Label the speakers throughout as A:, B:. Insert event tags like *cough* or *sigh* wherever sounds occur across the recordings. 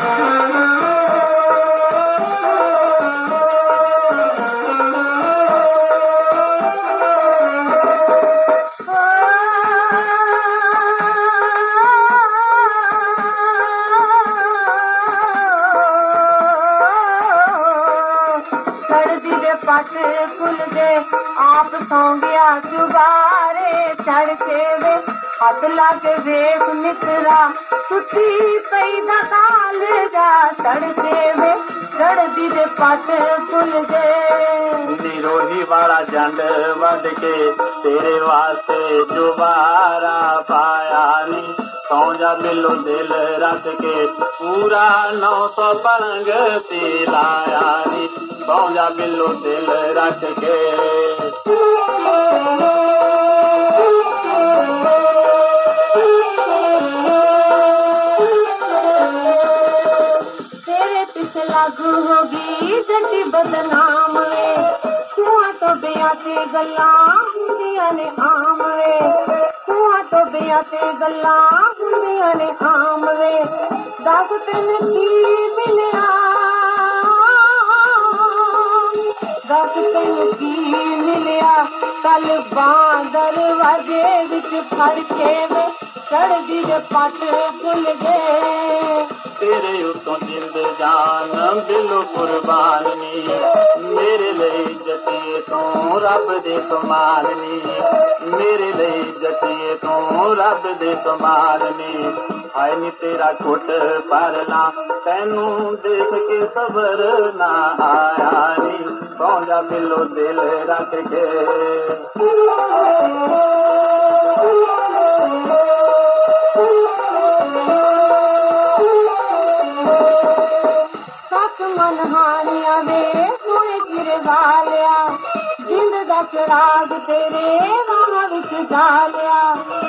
A: Música *laughs* मेरे पास दे आप सौंगिया चुबारे चढ़ के वे। हाथ लाग वेग मित्रा सुथी पैदा काल जा चढ़ वे। चढ़ दी दे पास कुल दे
B: निरोही वाला जंड वंड के, तेरे वास्ते जुबारा पाया ने सौजा मिलो दिल रख के। पूरा नौ सौ पलंग पिलाया रे सौजा मिलो दिल रख के।
A: लागू होगी जटी बदनाम वे। कुआ तो बिया ते गल्ला ने आम वे। कुआ तो बिया से गल्ला मिलिया कल बर सड़जी
B: उतो ज़िंदब जे कमाली मेरे जट ਰੱਬ ਦੇ ਕਮਾਲ ਨੀ ਮੇਰੇ ਲਈ ਜੱਟੀਏ ਤੂੰ ਰੱਬ ਦੇ ਕਮਾਲ ਨੀ ਹਾਏ ਨੀ ਤੇਰਾ ਘੁੱਟ ਪਰਨਾ ਤੈਨੂੰ ਦੇਖ ਕੇ ਸਬਰ ਨਾ ਆਇਆ ਨੀ ਪਹੁੰਚਾ ਬਿੱਲੋ ਦਿਲ ਰੱਖ ਕੇ
A: ਸੱਤ ਮਨ ਹਾਨੀਆਂ ਵੇ ਹੁਣੇ ਚਿਰ ਵਾਲਿਆ ਜਿੰਦ ਦਾ ਚਰਾਗ ਤੇਰੇ ਰਾਹਾਂ ਵਿੱਚ ਜਾਲਿਆ ਜਿੰਦ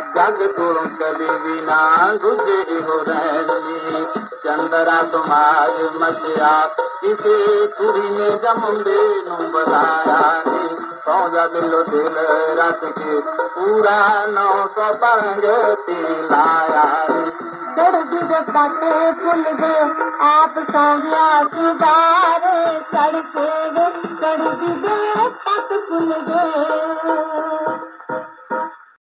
B: ठाकुरु कवि बिना गुजे हो रहनी चंद्रा तुम्हार मसिया किसे तुरी ने जमुंदे नुबलाया सौ जा दिलो दिल रख के पूरा नौ सौ पंग तिलाया
A: दर्द दे। पाते फुल गए आप सौंगिया सुधारे चढ़ के दे पाते फुल गए